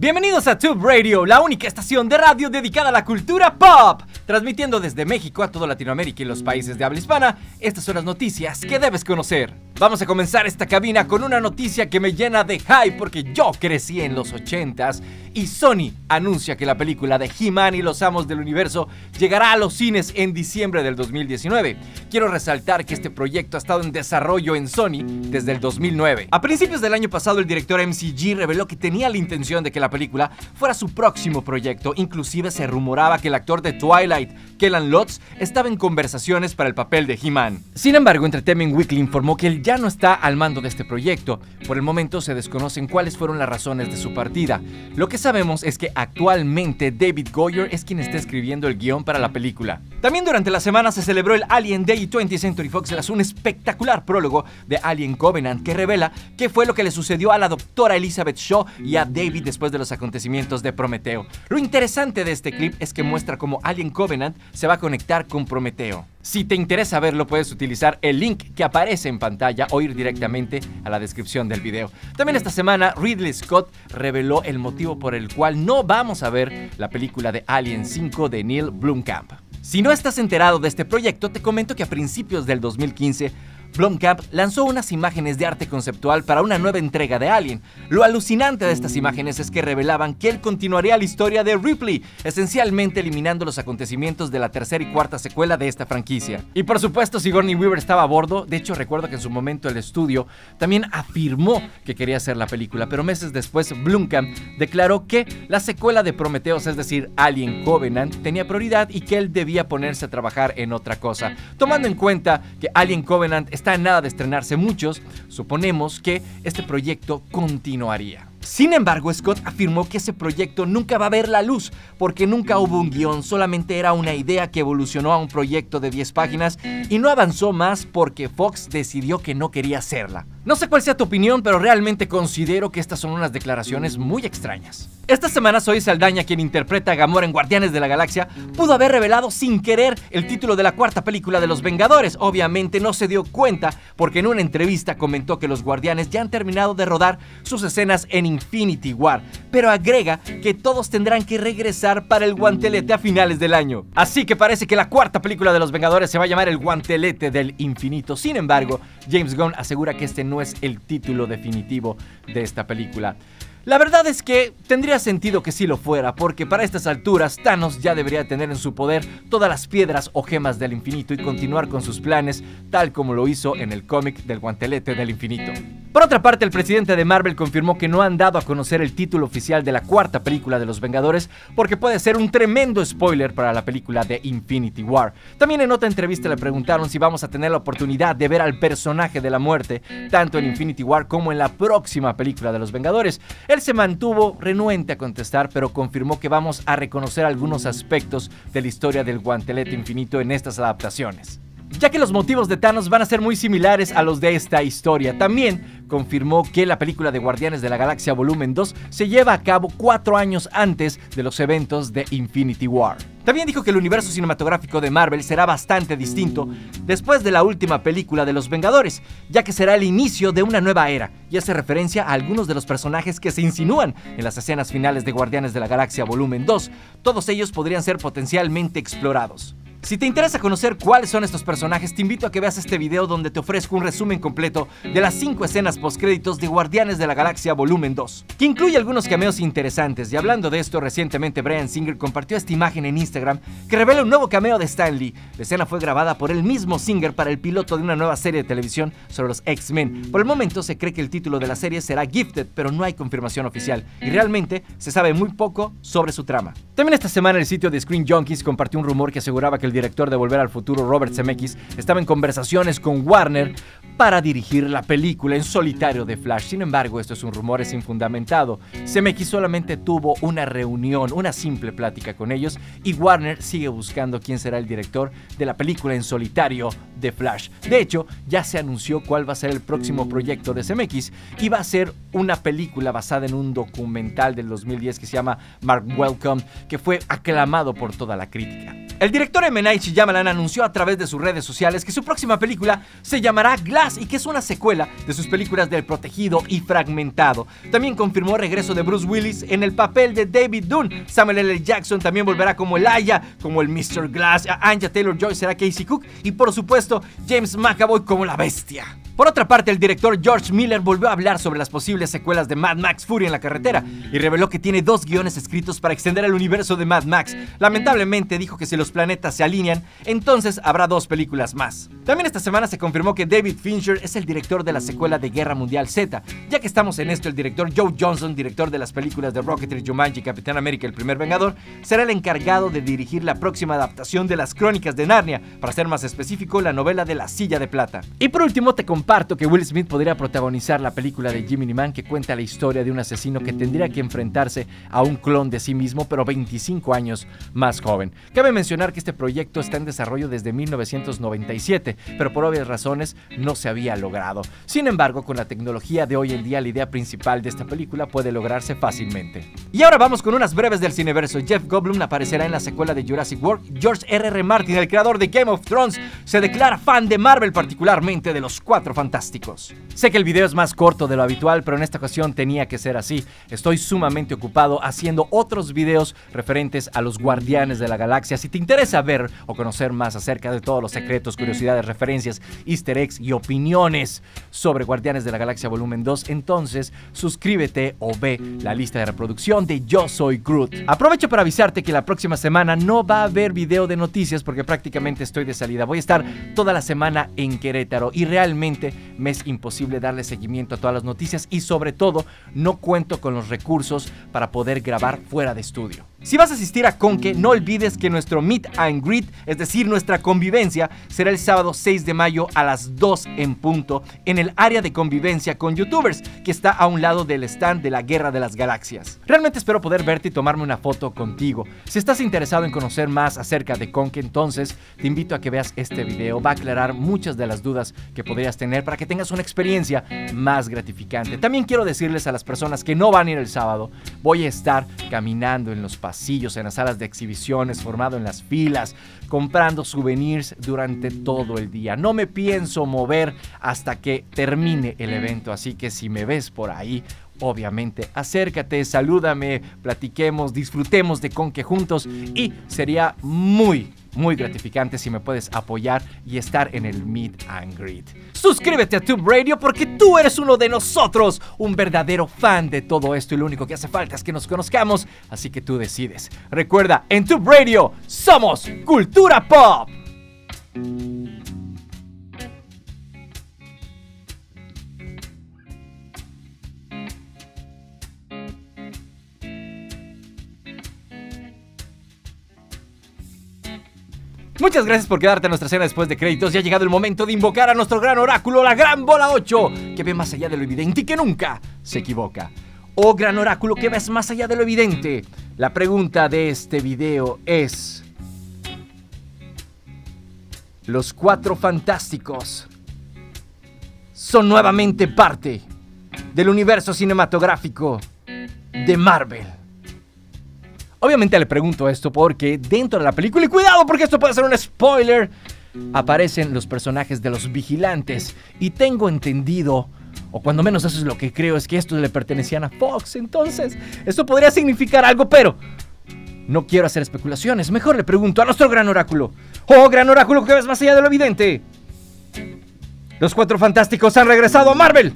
Bienvenidos a Tube Radio, la única estación de radio dedicada a la cultura pop. Transmitiendo desde México a toda Latinoamérica y los países de habla hispana, estas son las noticias que debes conocer. Vamos a comenzar esta cabina con una noticia que me llena de hype porque yo crecí en los 80s y Sony anuncia que la película de He-Man y los Amos del Universo llegará a los cines en diciembre del 2019. Quiero resaltar que este proyecto ha estado en desarrollo en Sony desde el 2009. A principios del año pasado el director MCG reveló que tenía la intención de que la película fuera su próximo proyecto, inclusive se rumoraba que el actor de Twilight, Kellan Lutz, estaba en conversaciones para el papel de He-Man. Sin embargo, Entertainment Weekly informó que él ya no está al mando de este proyecto. Por el momento se desconocen cuáles fueron las razones de su partida. Lo que sabemos es que actualmente David Goyer es quien está escribiendo el guion para la película. También durante la semana se celebró el Alien Day y 20th Century Fox lanzó un espectacular prólogo de Alien Covenant que revela qué fue lo que le sucedió a la doctora Elizabeth Shaw y a David después de los acontecimientos de Prometeo. Lo interesante de este clip es que muestra cómo Alien Covenant se va a conectar con Prometeo. Si te interesa verlo, puedes utilizar el link que aparece en pantalla o ir directamente a la descripción del video. También esta semana, Ridley Scott reveló el motivo por el cual no vamos a ver la película de Alien 5 de Neil Blomkamp. Si no estás enterado de este proyecto, te comento que a principios del 2015 Blomkamp lanzó unas imágenes de arte conceptual para una nueva entrega de Alien. Lo alucinante de estas imágenes es que revelaban que él continuaría la historia de Ripley, esencialmente eliminando los acontecimientos de la tercera y cuarta secuela de esta franquicia. Y por supuesto, Sigourney Weaver estaba a bordo, de hecho recuerdo que en su momento el estudio también afirmó que quería hacer la película, pero meses después Blomkamp declaró que la secuela de Prometheus, es decir, Alien Covenant, tenía prioridad y que él debía ponerse a trabajar en otra cosa, tomando en cuenta que Alien Covenant está en nada de estrenarse muchos, suponemos que este proyecto continuaría. Sin embargo, Scott afirmó que ese proyecto nunca va a ver la luz, porque nunca hubo un guion, solamente era una idea que evolucionó a un proyecto de 10 páginas y no avanzó más porque Fox decidió que no quería hacerla. No sé cuál sea tu opinión, pero realmente considero que estas son unas declaraciones muy extrañas. Esta semana Zoe Saldaña, quien interpreta a Gamora en Guardianes de la Galaxia, pudo haber revelado sin querer el título de la cuarta película de Los Vengadores. Obviamente no se dio cuenta porque en una entrevista comentó que los Guardianes ya han terminado de rodar sus escenas en Infinity War, pero agrega que todos tendrán que regresar para el guantelete a finales del año. Así que parece que la cuarta película de Los Vengadores se va a llamar El Guantelete del Infinito. Sin embargo, James Gunn asegura que este no es el título definitivo de esta película. La verdad es que tendría sentido que sí lo fuera, porque para estas alturas Thanos ya debería tener en su poder todas las piedras o gemas del infinito y continuar con sus planes tal como lo hizo en el cómic del guantelete del infinito. Por otra parte, el presidente de Marvel confirmó que no han dado a conocer el título oficial de la cuarta película de Los Vengadores porque puede ser un tremendo spoiler para la película de Infinity War. También en otra entrevista le preguntaron si vamos a tener la oportunidad de ver al personaje de la muerte, tanto en Infinity War como en la próxima película de Los Vengadores. Él se mantuvo renuente a contestar, pero confirmó que vamos a reconocer algunos aspectos de la historia del guantelete infinito en estas adaptaciones ya que los motivos de Thanos van a ser muy similares a los de esta historia. También confirmó que la película de Guardianes de la Galaxia Volumen 2 se lleva a cabo cuatro años antes de los eventos de Infinity War. También dijo que el universo cinematográfico de Marvel será bastante distinto después de la última película de Los Vengadores, ya que será el inicio de una nueva era y hace referencia a algunos de los personajes que se insinúan en las escenas finales de Guardianes de la Galaxia Volumen 2. Todos ellos podrían ser potencialmente explorados. Si te interesa conocer cuáles son estos personajes, te invito a que veas este video donde te ofrezco un resumen completo de las 5 escenas postcréditos de Guardianes de la Galaxia Volumen 2, que incluye algunos cameos interesantes. Y hablando de esto, recientemente Brian Singer compartió esta imagen en Instagram que revela un nuevo cameo de Stan Lee. La escena fue grabada por el mismo Singer para el piloto de una nueva serie de televisión sobre los X-Men. Por el momento se cree que el título de la serie será Gifted, pero no hay confirmación oficial y realmente se sabe muy poco sobre su trama. También esta semana el sitio de Screen Junkies compartió un rumor que aseguraba que el director de Volver al Futuro, Robert Zemeckis, estaba en conversaciones con Warner para dirigir la película en solitario de Flash. Sin embargo, esto es un rumor es infundamentado. Zemeckis solamente tuvo una reunión, una simple plática con ellos y Warner sigue buscando quién será el director de la película en solitario de Flash. De hecho, ya se anunció cuál va a ser el próximo proyecto de Zemeckis y va a ser una película basada en un documental del 2010 que se llama Mark Welcome, que fue aclamado por toda la crítica. El director M. Night Shyamalan anunció a través de sus redes sociales que su próxima película se llamará Glass y que es una secuela de sus películas del Protegido y Fragmentado. También confirmó el regreso de Bruce Willis en el papel de David Dunn. Samuel L. Jackson también volverá como Aya, como el Mr. Glass. Anja Taylor-Joy será Casey Cook y por supuesto James McAvoy como la bestia. Por otra parte, el director George Miller volvió a hablar sobre las posibles secuelas de Mad Max Fury en la carretera y reveló que tiene dos guiones escritos para extender el universo de Mad Max. Lamentablemente dijo que si los planetas se alinean, entonces habrá dos películas más. También esta semana se confirmó que David Fincher es el director de la secuela de Guerra Mundial Z. Ya que estamos en esto, el director Joe Johnson, director de las películas de Rocketry, Jumanji y Capitán América El Primer Vengador, será el encargado de dirigir la próxima adaptación de las Crónicas de Narnia, para ser más específico, la novela de la Silla de Plata. Y por último, te comparto que Will Smith podría protagonizar la película de Jimmy Man que cuenta la historia de un asesino que tendría que enfrentarse a un clon de sí mismo, pero 25 años más joven. Cabe mencionar que este proyecto está en desarrollo desde 1997, pero por obvias razones no se había logrado. Sin embargo, con la tecnología de hoy en día, la idea principal de esta película puede lograrse fácilmente. Y ahora vamos con unas breves del cineverso. Jeff Goldblum aparecerá en la secuela de Jurassic World. George R.R. R. Martin, el creador de Game of Thrones, se declara fan de Marvel, particularmente de los cuatro fantásticos. Sé que el video es más corto de lo habitual, pero en esta ocasión tenía que ser así. Estoy sumamente ocupado haciendo otros videos referentes a los Guardianes de la Galaxia. Si te interesa ver o conocer más acerca de todos los secretos, curiosidades, referencias, easter eggs y opiniones sobre Guardianes de la Galaxia Volumen 2, entonces suscríbete o ve la lista de reproducción de Yo Soy Groot. Aprovecho para avisarte que la próxima semana no va a haber video de noticias porque prácticamente estoy de salida. Voy a estar toda la semana en Querétaro y realmente me es imposible darle seguimiento a todas las noticias y sobre todo no cuento con los recursos para poder grabar fuera de estudio. Si vas a asistir a Conque, no olvides que nuestro Meet and Greet, es decir, nuestra convivencia, será el sábado 6 de mayo a las 2 en punto en el área de convivencia con youtubers, que está a un lado del stand de la Guerra de las Galaxias. Realmente espero poder verte y tomarme una foto contigo. Si estás interesado en conocer más acerca de Conque, entonces te invito a que veas este video. Va a aclarar muchas de las dudas que podrías tener para que tengas una experiencia más gratificante. También quiero decirles a las personas que no van a ir el sábado, voy a estar caminando en los pasillos, en las salas de exhibiciones, formado en las filas, comprando souvenirs durante todo el día. No me pienso mover hasta que termine el evento, así que si me ves por ahí, obviamente acércate, salúdame, platiquemos, disfrutemos de Conque juntos y sería muy muy gratificante si me puedes apoyar y estar en el Meet and Greet. Suscríbete a Tube Radio porque tú eres uno de nosotros, un verdadero fan de todo esto y lo único que hace falta es que nos conozcamos, así que tú decides. Recuerda, en Tube Radio somos Cultura Pop. Muchas gracias por quedarte a nuestra escena después de créditos. Ya ha llegado el momento de invocar a nuestro gran oráculo, la gran bola 8, que ve más allá de lo evidente y que nunca se equivoca. Oh gran oráculo que ves más allá de lo evidente. La pregunta de este video es... Los cuatro fantásticos son nuevamente parte del universo cinematográfico de Marvel. Obviamente le pregunto esto porque dentro de la película, y cuidado porque esto puede ser un spoiler, aparecen los personajes de los vigilantes. Y tengo entendido, o cuando menos eso es lo que creo, es que estos le pertenecían a Fox. Entonces, esto podría significar algo, pero no quiero hacer especulaciones. Mejor le pregunto a nuestro gran oráculo. Oh, gran oráculo que ves más allá de lo evidente. Los cuatro fantásticos han regresado a Marvel.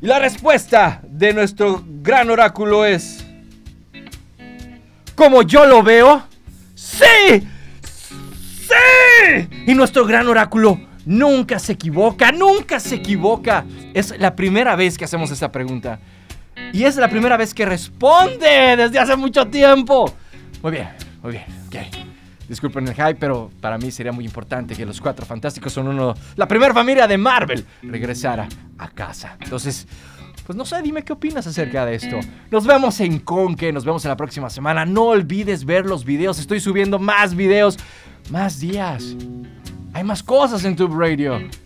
Y la respuesta de nuestro gran oráculo es... Como yo lo veo, ¡sí! ¡Sí! Y nuestro gran oráculo nunca se equivoca, nunca se equivoca. Es la primera vez que hacemos esta pregunta. Y es la primera vez que responde desde hace mucho tiempo. Muy bien, muy bien, ok. Disculpen el hype, pero para mí sería muy importante que los Cuatro Fantásticos son uno, la primera familia de Marvel, regresara a casa. Entonces, pues no sé, dime qué opinas acerca de esto. Nos vemos en Conque, nos vemos en la próxima semana. No olvides ver los videos, estoy subiendo más videos, más días. Hay más cosas en Tube Radio.